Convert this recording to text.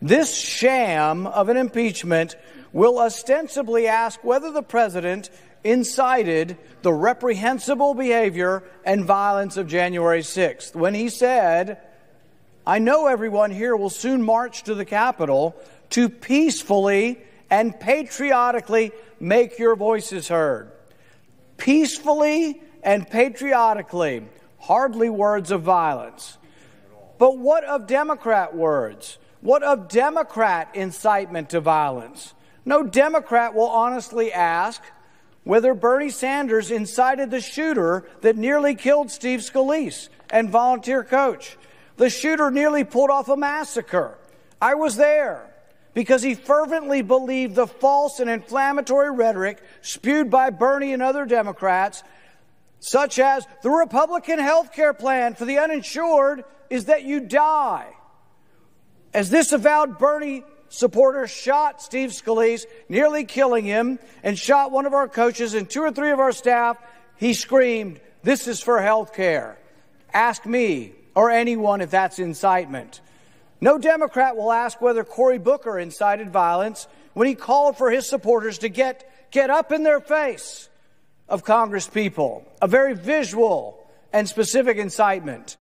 This sham of an impeachment will ostensibly ask whether the president incited the reprehensible behavior and violence of January 6th when he said, I know everyone here will soon march to the Capitol to peacefully and patriotically make your voices heard. Peacefully and patriotically, hardly words of violence. But what of Democrat words? What of Democrat incitement to violence? No Democrat will honestly ask whether Bernie Sanders incited the shooter that nearly killed Steve Scalise and volunteer coach. The shooter nearly pulled off a massacre. I was there because he fervently believed the false and inflammatory rhetoric spewed by Bernie and other Democrats, such as the Republican health care plan for the uninsured is that you die. As this avowed Bernie supporter shot Steve Scalise, nearly killing him, and shot one of our coaches and two or three of our staff, he screamed, This is for health care. Ask me or anyone if that's incitement. No Democrat will ask whether Cory Booker incited violence when he called for his supporters to get, get up in their face of Congress people. A very visual and specific incitement.